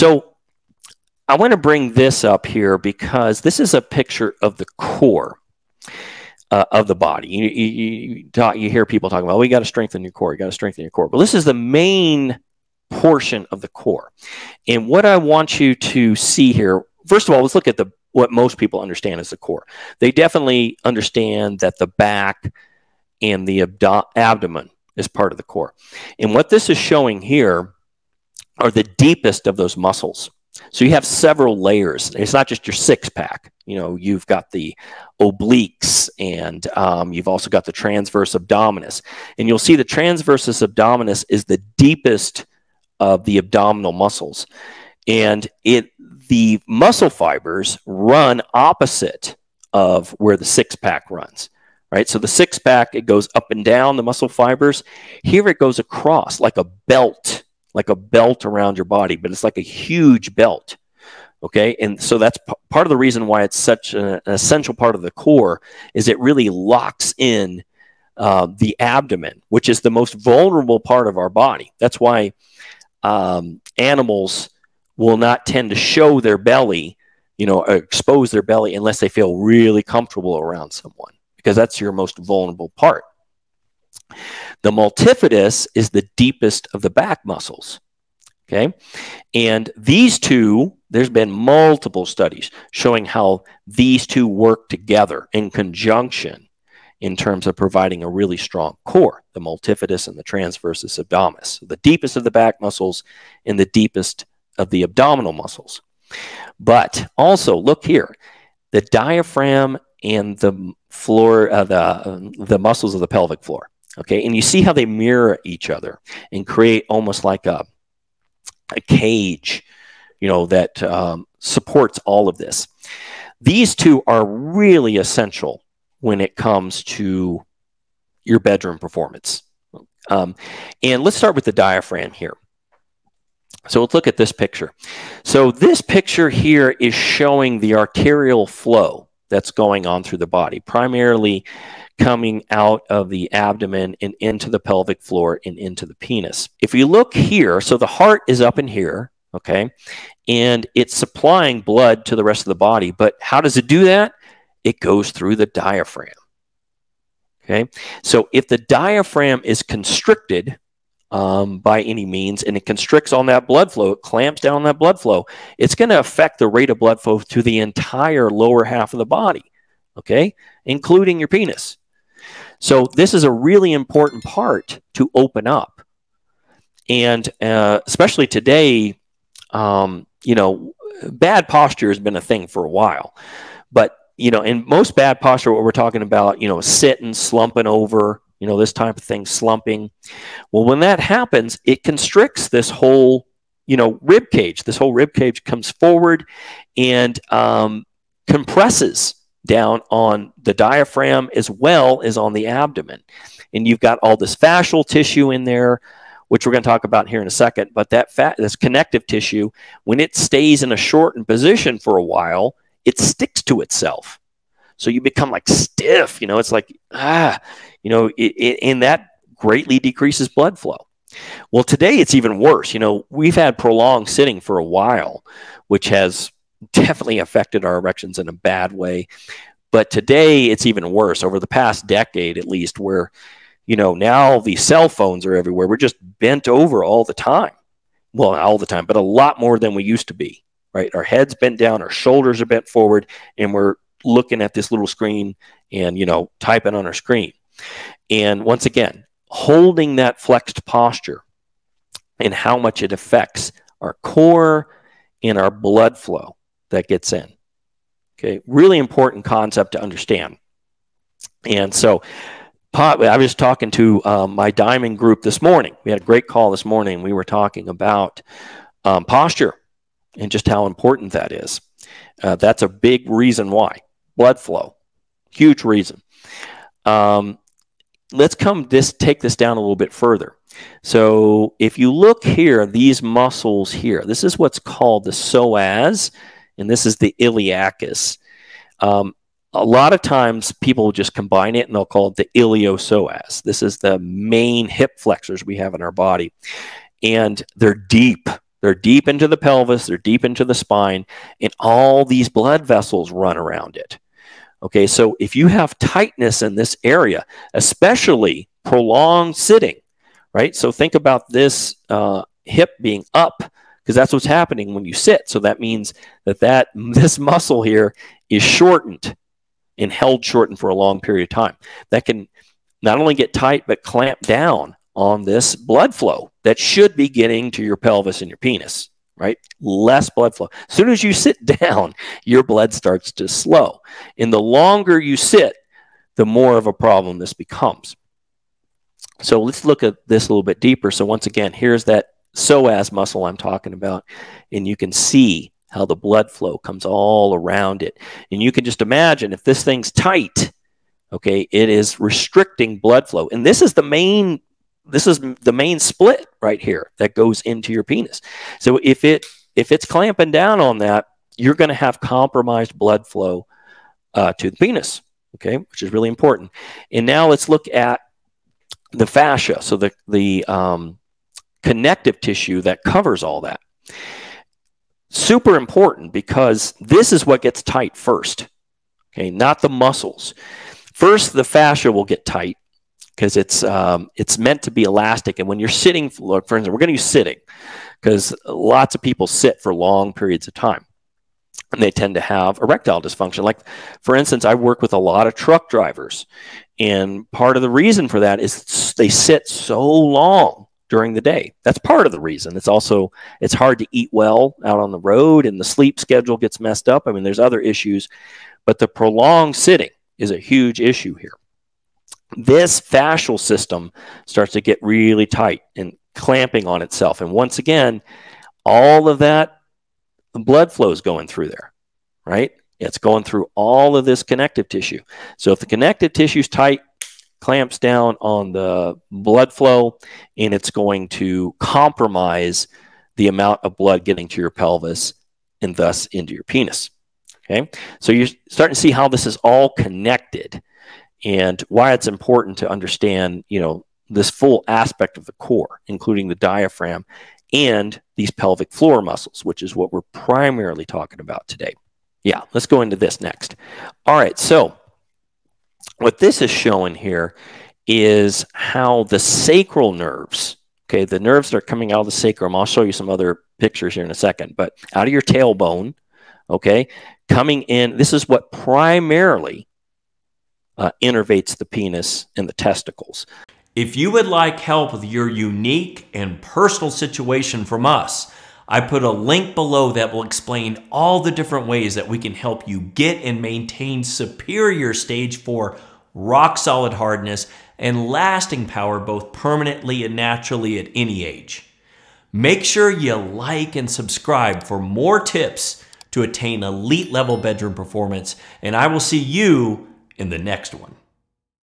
So I want to bring this up here because this is a picture of the core uh, of the body. You, you, you, talk, you hear people talking about, you got to strengthen your core. You got to strengthen your core. But this is the main portion of the core. And what I want you to see here, first of all, let's look at the what most people understand as the core. They definitely understand that the back and the abdo- abdomen is part of the core. And what this is showing here are the deepest of those muscles. So you have several layers. It's not just your six pack. You know, you've got the obliques and um, you've also got the transverse abdominis. And you'll see the transversus abdominis is the deepest of the abdominal muscles. And it the muscle fibers run opposite of where the six pack runs. Right? So the six pack, it goes up and down the muscle fibers. Here it goes across like a belt like a belt around your body, but it's like a huge belt. Okay. And so that's part of the reason why it's such an, an, essential part of the core is it really locks in uh, the abdomen, which is the most vulnerable part of our body. That's why um, animals will not tend to show their belly, you know, expose their belly unless they feel really comfortable around someone, because that's your most vulnerable part. The multifidus is the deepest of the back muscles. Okay. And these two, there's been multiple studies showing how these two work together in conjunction in terms of providing a really strong core, the multifidus and the transversus abdominis, the deepest of the back muscles and the deepest of the abdominal muscles. But also, look here, the diaphragm and the floor, uh, the, uh, the muscles of the pelvic floor. Okay, and you see how they mirror each other and create almost like a, a cage, you know, that um, supports all of this. These two are really essential when it comes to your bedroom performance. Um, and let's start with the diaphragm here. So let's look at this picture. So this picture here is showing the arterial flow that's going on through the body, primarily coming out of the abdomen and into the pelvic floor and into the penis. If you look here, so the heart is up in here, okay, and it's supplying blood to the rest of the body. But how does it do that? It goes through the diaphragm. Okay, so if the diaphragm is constricted um, by any means and it constricts on that blood flow, it clamps down on that blood flow, it's going to affect the rate of blood flow to the entire lower half of the body, okay, including your penis. So this is a really important part to open up. And uh, especially today, um, you know, bad posture has been a thing for a while. But, you know, in most bad posture, what we're talking about, you know, sitting, slumping over, you know, this type of thing, slumping. Well, when that happens, it constricts this whole, you know, rib cage. This whole rib cage comes forward and um, compresses down on the diaphragm as well as on the abdomen. And you've got all this fascial tissue in there, which we're going to talk about here in a second. But that fat, this connective tissue, when it stays in a shortened position for a while, it sticks to itself. So you become like stiff, you know, it's like, ah, you know, it, it, and that greatly decreases blood flow. Well, today it's even worse. You know, we've had prolonged sitting for a while, which has definitely affected our erections in a bad way. But today it's even worse. Over the past decade, at least, where you know now the cell phones are everywhere. We're just bent over all the time. Well, all the time, but a lot more than we used to be. Right, our heads bent down, our shoulders are bent forward, and we're looking at this little screen and you know typing on our screen. And once again, holding that flexed posture and how much it affects our core and our blood flow that gets in. Okay, really important concept to understand. And so, I was talking to um, my diamond group this morning. We had a great call this morning. We were talking about um, posture and just how important that is. Uh, that's a big reason why. Blood flow, huge reason. Um, let's come this take this down a little bit further. So if you look here, these muscles here, this is what's called the psoas and this is the iliacus. Um, a lot of times people just combine it and they'll call it the iliopsoas. This is the main hip flexors we have in our body. And they're deep. They're deep into the pelvis, they're deep into the spine, and all these blood vessels run around it. Okay, so if you have tightness in this area, especially prolonged sitting, right? So think about this uh, hip being up because that's what's happening when you sit. So that means that, that this muscle here is shortened and held shortened for a long period of time. That can not only get tight, but clamp down on this blood flow that should be getting to your pelvis and your penis, right? Less blood flow. As soon as you sit down, your blood starts to slow. And the longer you sit, the more of a problem this becomes. So let's look at this a little bit deeper. So once again, here's that psoas muscle I'm talking about, and you can see how the blood flow comes all around it. And you can just imagine if this thing's tight, okay, it is restricting blood flow. And this is the main this is the main split right here that goes into your penis. So if it if it's clamping down on that, you're going to have compromised blood flow uh, to the penis, okay, which is really important. And now let's look at the fascia, so the the um, connective tissue that covers all that. Super important because this is what gets tight first, okay, not the muscles. First, the fascia will get tight because it's um, it's meant to be elastic. And when you're sitting, for instance, we're going to use sitting because lots of people sit for long periods of time and they tend to have erectile dysfunction. Like, for instance, I work with a lot of truck drivers, and part of the reason for that is they sit so long during the day. That's part of the reason. It's also it's hard to eat well out on the road, and the sleep schedule gets messed up. I mean, there's other issues, but the prolonged sitting is a huge issue here. This fascial system starts to get really tight and clamping on itself, and once again, all of that blood flow is going through there, right? It's going through all of this connective tissue. So if the connective tissue is tight, clamps down on the blood flow, and it's going to compromise the amount of blood getting to your pelvis and thus into your penis. Okay, so you're starting to see how this is all connected and why it's important to understand, you know, this full aspect of the core, including the diaphragm and these pelvic floor muscles, which is what we're primarily talking about today. Yeah, let's go into this next. All right, so what this is showing here is how the sacral nerves, okay, the nerves that are coming out of the sacrum, I'll show you some other pictures here in a second, but out of your tailbone, okay, coming in, this is what primarily uh, innervates the penis and the testicles. If you would like help with your unique and personal situation from us, I put a link below that will explain all the different ways that we can help you get and maintain superior stage 4 rock solid hardness and lasting power both permanently and naturally at any age. Make sure you like and subscribe for more tips to attain elite level bedroom performance, and I will see you in the next one.